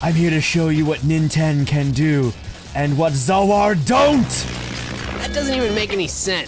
I'm here to show you what Ninten can do and what Zawar don't! That doesn't even make any sense.